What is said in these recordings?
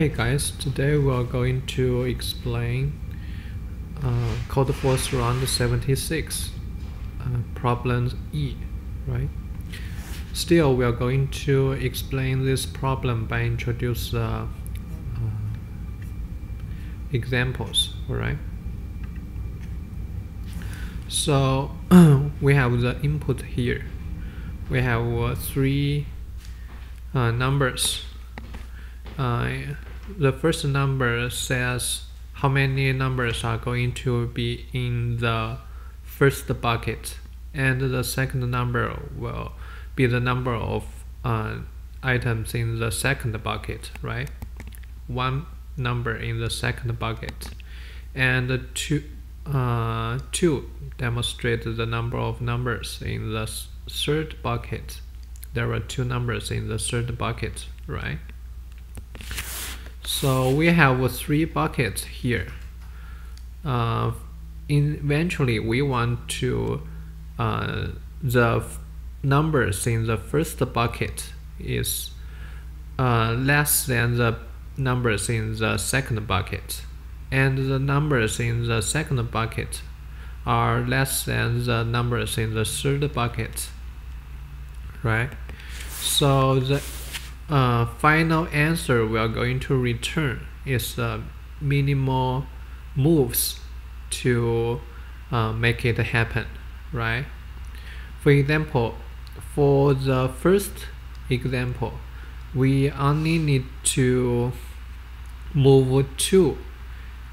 Hey guys, today we are going to explain uh, Codeforce round 76, uh, problem E, right? Still, we are going to explain this problem by introduce uh, uh, examples, alright? So, we have the input here. We have uh, three uh, numbers. The first number says how many numbers are going to be in the first bucket. And the second number will be the number of uh, items in the second bucket right? One number in the second bucket. And two uh, two demonstrate the number of numbers in the third bucket. There are two numbers in the third bucket right so we have three buckets here. Uh, eventually, we want to uh, the numbers in the first bucket is uh, less than the numbers in the second bucket, and the numbers in the second bucket are less than the numbers in the third bucket, right? So the uh, final answer we are going to return is uh, minimal moves to uh, make it happen, right? For example, for the first example, we only need to move 2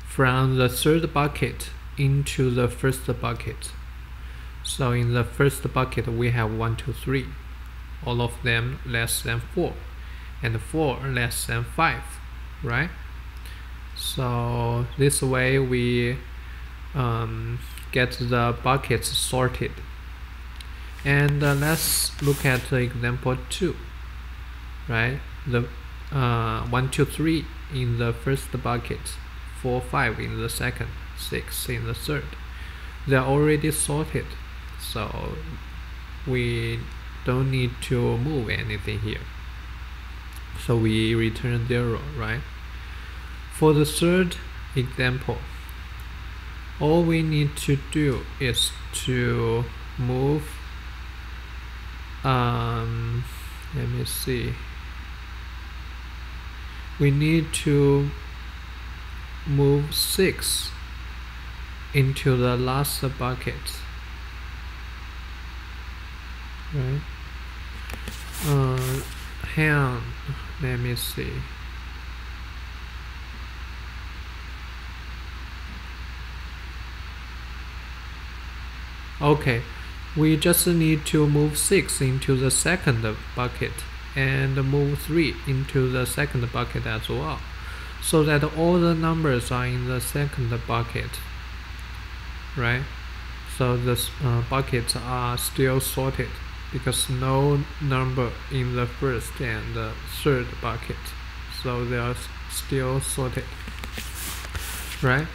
from the third bucket into the first bucket. So in the first bucket, we have 1, 2, 3, all of them less than 4 and 4 less than 5 right? So this way we um, get the buckets sorted. And uh, let's look at example 2 right? The uh, 1 2 3 in the first bucket 4 5 in the second 6 in the third. They're already sorted so we don't need to move anything here so we return 0 right? For the third example all we need to do is to move um, let me see. We need to move 6 into the last bucket right? Uh, hang let me see. Okay we just need to move 6 into the second bucket and move 3 into the second bucket as well so that all the numbers are in the second bucket right? So the uh, buckets are still sorted because no number in the first and the third bucket so they are still sorted right?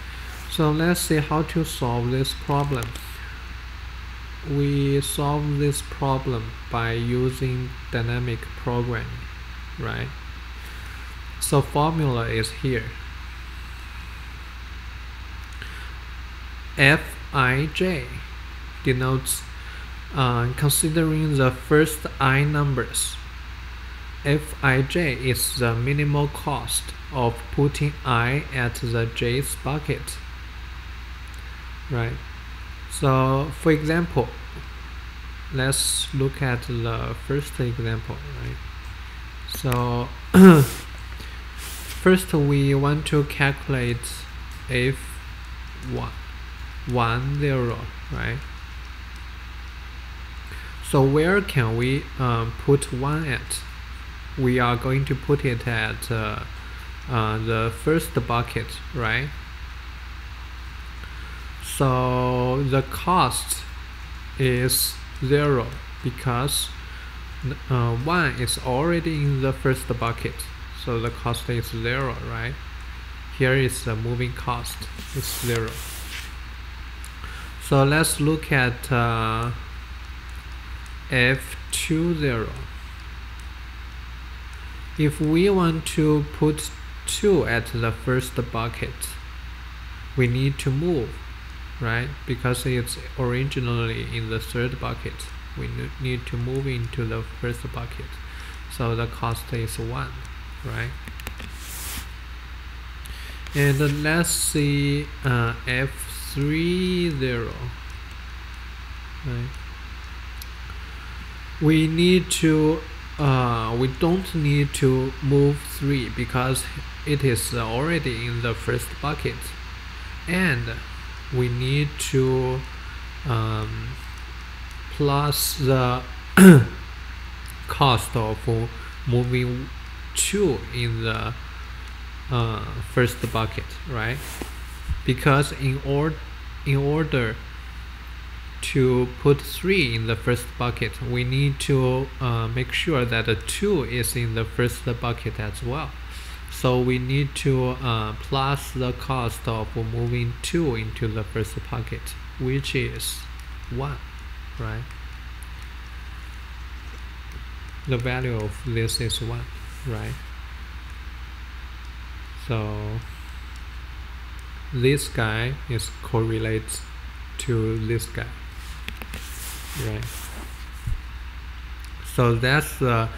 So let's see how to solve this problem. We solve this problem by using dynamic programming right? So formula is here. Fij denotes uh, considering the first i numbers, Fij is the minimal cost of putting i at the jth bucket. Right. So for example, let's look at the first example. Right. So first we want to calculate if one one zero, right? So where can we um, put 1 at? We are going to put it at uh, uh, the first bucket, right? So the cost is 0 because uh, 1 is already in the first bucket. So the cost is 0, right? Here is the moving cost, it's 0. So let's look at uh, f20 if we want to put 2 at the first bucket we need to move right? Because it's originally in the third bucket we need to move into the first bucket. So the cost is 1 right? And let's see uh, f30 right we need to uh, we don't need to move 3 because it is already in the first bucket. And we need to um, plus the cost of moving 2 in the uh, first bucket right? Because in, or in order to put 3 in the first bucket. We need to uh, make sure that the 2 is in the first bucket as well. So we need to uh, plus the cost of moving 2 into the first bucket which is 1 right? The value of this is 1 right? So this guy is correlates to this guy right. So that's the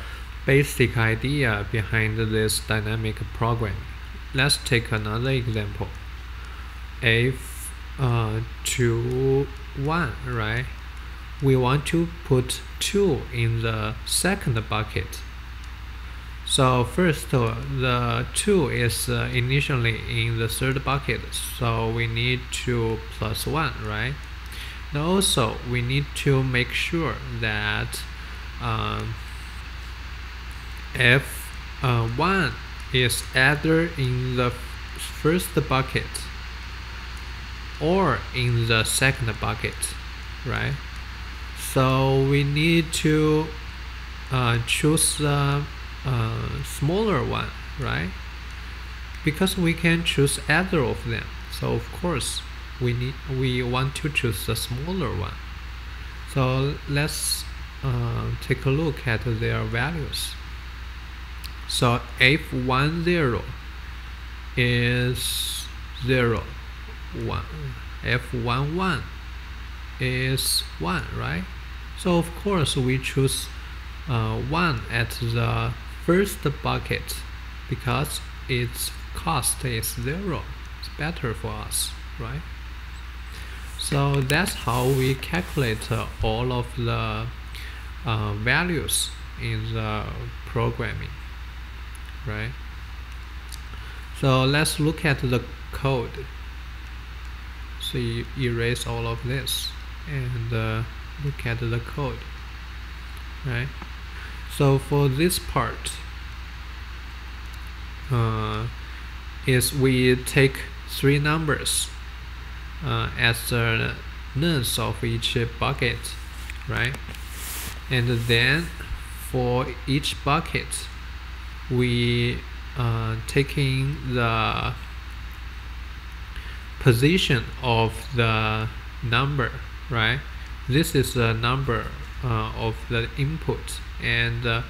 basic idea behind this dynamic program. Let's take another example. If uh, 2 1 right? We want to put 2 in the second bucket. So first uh, the 2 is uh, initially in the third bucket. So we need to plus 1 right and also we need to make sure that um, if uh, 1 is either in the first bucket or in the second bucket right? So we need to uh, choose the uh, smaller one right? Because we can choose either of them. So of course we need we want to choose the smaller one. So let's uh, take a look at their values. So f10 is 0 1 f11 is 1 right? So of course we choose uh, 1 at the first bucket because its cost is 0 it's better for us right so that's how we calculate uh, all of the uh, values in the programming right? So let's look at the code. So you erase all of this and uh, look at the code right? So for this part uh, is we take three numbers uh, as the nonce of each bucket right? And then for each bucket we uh, taking the position of the number right? This is the number uh, of the input. And uh,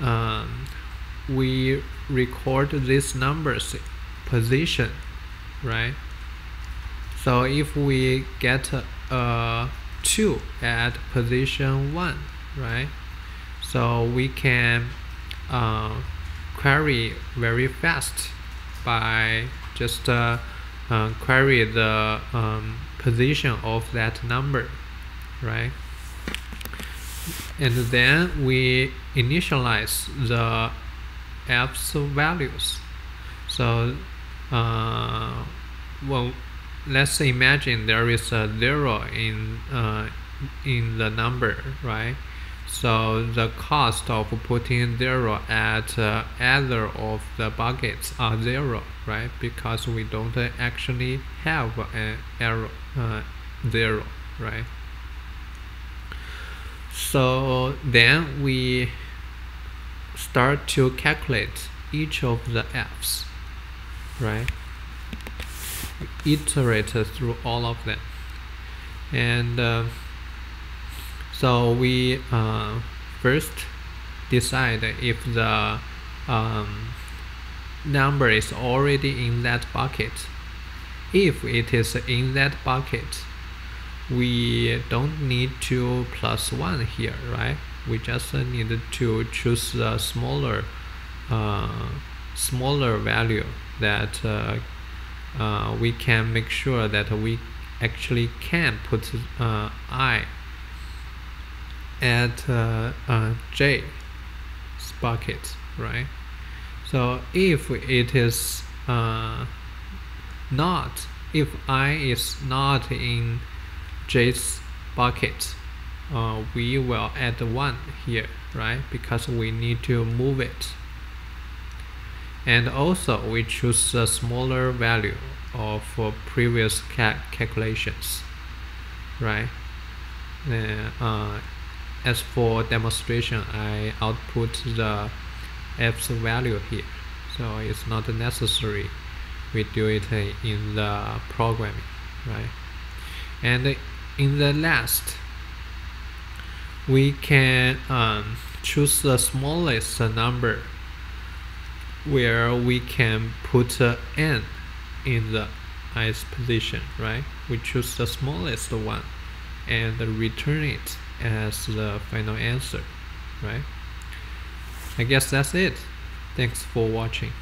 um, we record this numbers position right so if we get a 2 at position 1 right? So we can uh, query very fast by just uh, uh, query the um, position of that number right? And then we initialize the f's values. So uh, well let's imagine there is a zero in uh, in the number right? So the cost of putting zero at uh, either of the buckets are zero right? Because we don't actually have an error uh, zero right? So then we start to calculate each of the f's right iterate through all of them and uh, so we uh, first decide if the um, number is already in that bucket. If it is in that bucket, we don't need to plus 1 here, right? We just need to choose a smaller, uh, smaller value that uh, uh, we can make sure that we actually can put uh, i at uh, uh, j bucket, right? So if it is uh, not, if i is not in j's bucket, uh, we will add 1 here, right? Because we need to move it. And also we choose a smaller value of uh, previous ca calculations, right? Uh, as for demonstration, I output the f's value here, so it's not necessary we do it in the programming, right? And in the last, we can um, choose the smallest number where we can put n in the ith position, right? We choose the smallest one and return it as the final answer, right? I guess that's it. Thanks for watching.